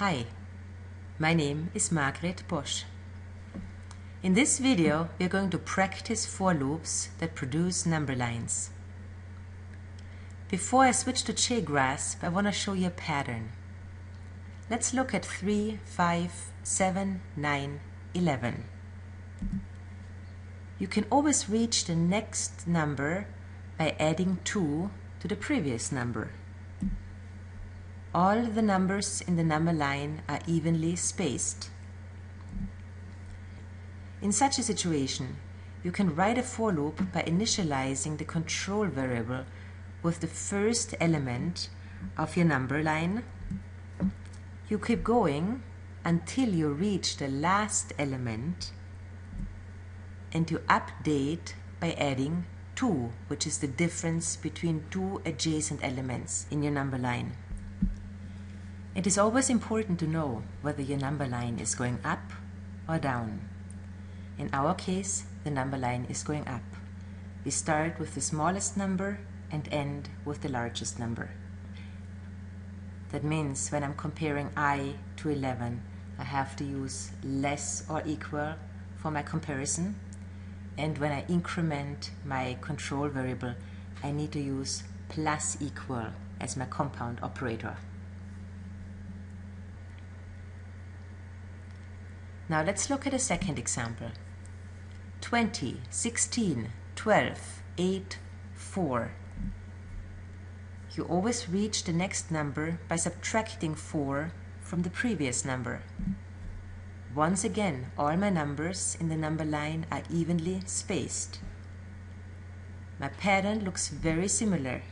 Hi, my name is Margret Posch. In this video we are going to practice for loops that produce number lines. Before I switch to JGrasp I want to show you a pattern. Let's look at 3, 5, 7, 9, 11. You can always reach the next number by adding 2 to the previous number. All the numbers in the number line are evenly spaced. In such a situation, you can write a for loop by initializing the control variable with the first element of your number line. You keep going until you reach the last element and you update by adding 2, which is the difference between two adjacent elements in your number line. It is always important to know whether your number line is going up or down. In our case, the number line is going up. We start with the smallest number and end with the largest number. That means when I'm comparing i to 11, I have to use less or equal for my comparison. And when I increment my control variable, I need to use plus equal as my compound operator. Now let's look at a second example. 20, 16, 12, 8, 4. You always reach the next number by subtracting 4 from the previous number. Once again, all my numbers in the number line are evenly spaced. My pattern looks very similar.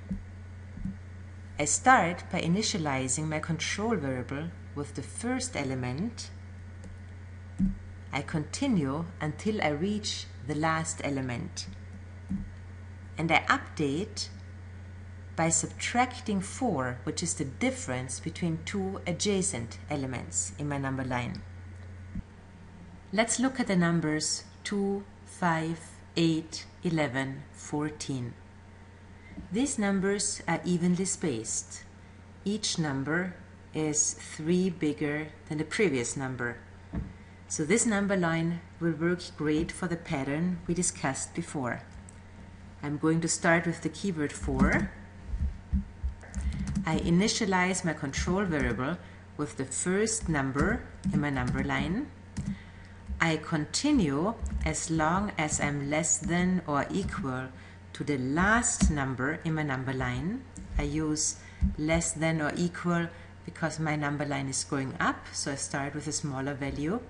I start by initializing my control variable with the first element I continue until I reach the last element. And I update by subtracting 4, which is the difference between two adjacent elements in my number line. Let's look at the numbers 2, 5, 8, 11, 14. These numbers are evenly spaced. Each number is 3 bigger than the previous number. So this number line will work great for the pattern we discussed before. I'm going to start with the keyword for. I initialize my control variable with the first number in my number line. I continue as long as I'm less than or equal to the last number in my number line. I use less than or equal because my number line is going up, so I start with a smaller value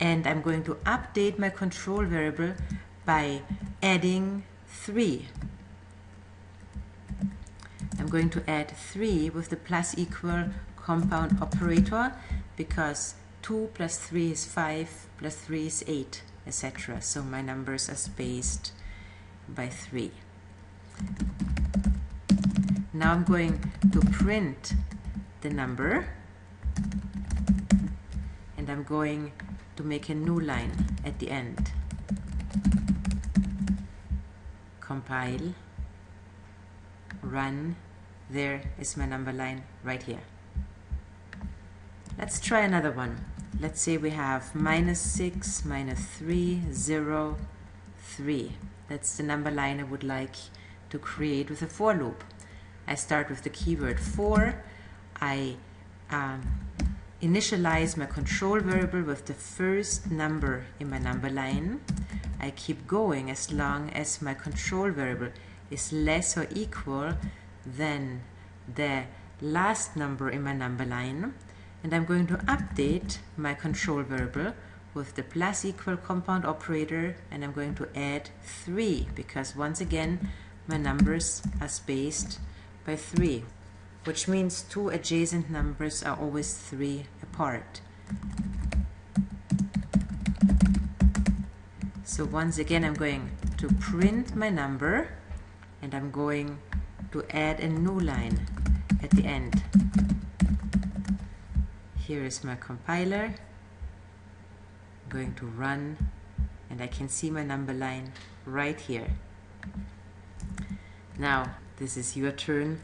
and I'm going to update my control variable by adding 3. I'm going to add 3 with the plus equal compound operator because 2 plus 3 is 5 plus 3 is 8 etc. So my numbers are spaced by 3. Now I'm going to print the number and I'm going to make a new line at the end. Compile, run, there is my number line right here. Let's try another one. Let's say we have minus 6, minus 3, 0, 3. That's the number line I would like to create with a for loop. I start with the keyword for. I um, initialize my control variable with the first number in my number line. I keep going as long as my control variable is less or equal than the last number in my number line. And I'm going to update my control variable with the plus equal compound operator and I'm going to add 3 because once again my numbers are spaced by 3 which means two adjacent numbers are always 3 apart. So once again I'm going to print my number and I'm going to add a new line at the end. Here is my compiler. I'm going to run and I can see my number line right here. Now this is your turn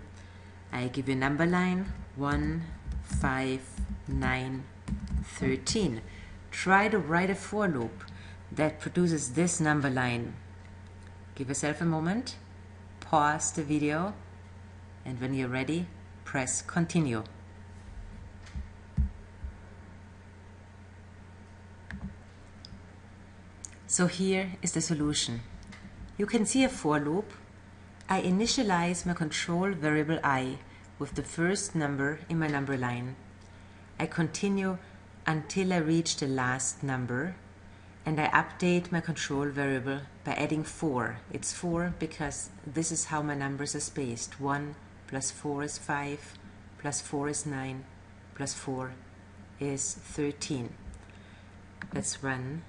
I give you number line 1, 5, 9, 13. Try to write a for loop that produces this number line. Give yourself a moment, pause the video, and when you're ready, press continue. So here is the solution. You can see a for loop. I initialize my control variable i with the first number in my number line. I continue until I reach the last number and I update my control variable by adding 4. It's 4 because this is how my numbers are spaced. 1 plus 4 is 5, plus 4 is 9, plus 4 is 13. Let's run.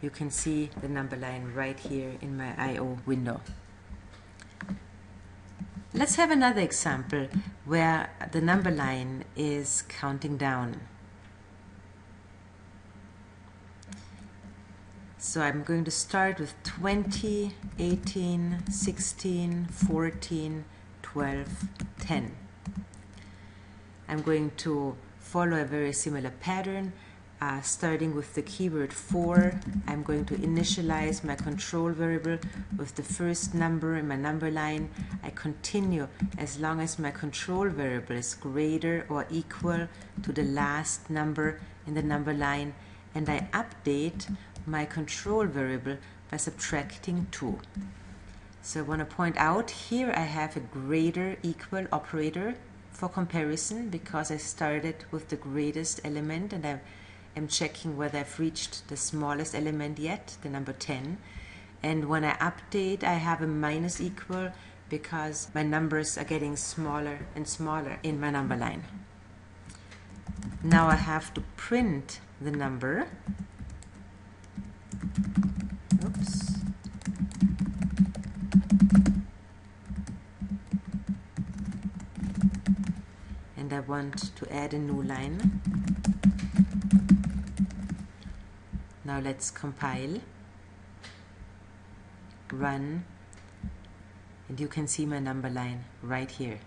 You can see the number line right here in my I.O. window. Let's have another example where the number line is counting down. So I'm going to start with 20, 18, 16, 14, 12, 10. I'm going to follow a very similar pattern uh, starting with the keyword for, I'm going to initialize my control variable with the first number in my number line. I continue as long as my control variable is greater or equal to the last number in the number line and I update my control variable by subtracting 2. So I want to point out here I have a greater equal operator for comparison because I started with the greatest element and I am checking whether I've reached the smallest element yet, the number 10. And when I update, I have a minus equal because my numbers are getting smaller and smaller in my number line. Now I have to print the number. Oops. And I want to add a new line. Now let's compile, run, and you can see my number line right here.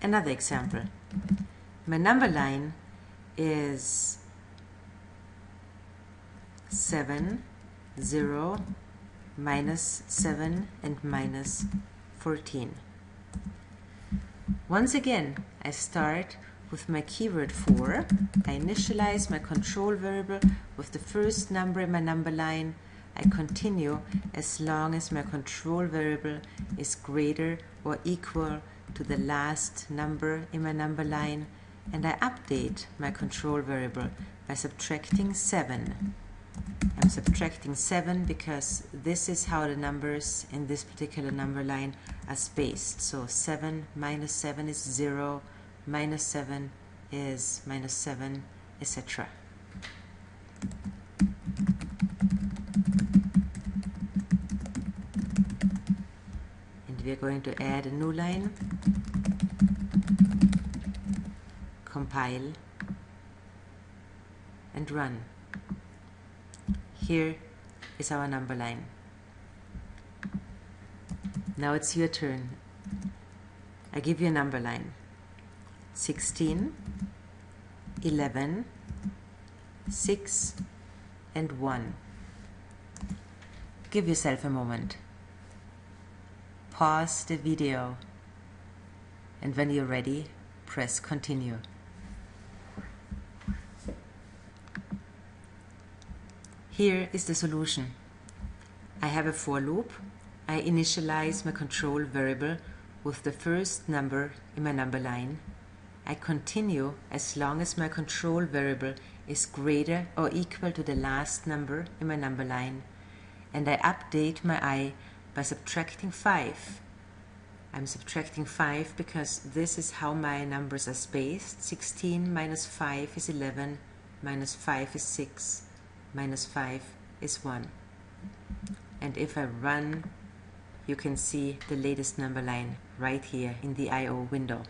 Another example. My number line is 7, 0, minus 7, and minus 14. Once again, I start with my keyword for, I initialize my control variable with the first number in my number line. I continue as long as my control variable is greater or equal to the last number in my number line and I update my control variable by subtracting 7. I'm subtracting 7 because this is how the numbers in this particular number line are spaced. So 7 minus 7 is 0, minus 7 is minus 7, etc. And we are going to add a new line, compile, and run. Here is our number line. Now it's your turn. I give you a number line. 16, 11, 6, and 1. Give yourself a moment. Pause the video, and when you're ready, press continue. Here is the solution. I have a for loop. I initialize my control variable with the first number in my number line I continue as long as my control variable is greater or equal to the last number in my number line and I update my i by subtracting 5. I'm subtracting 5 because this is how my numbers are spaced. 16 minus 5 is 11, minus 5 is 6, minus 5 is 1. And if I run, you can see the latest number line right here in the I.O. window.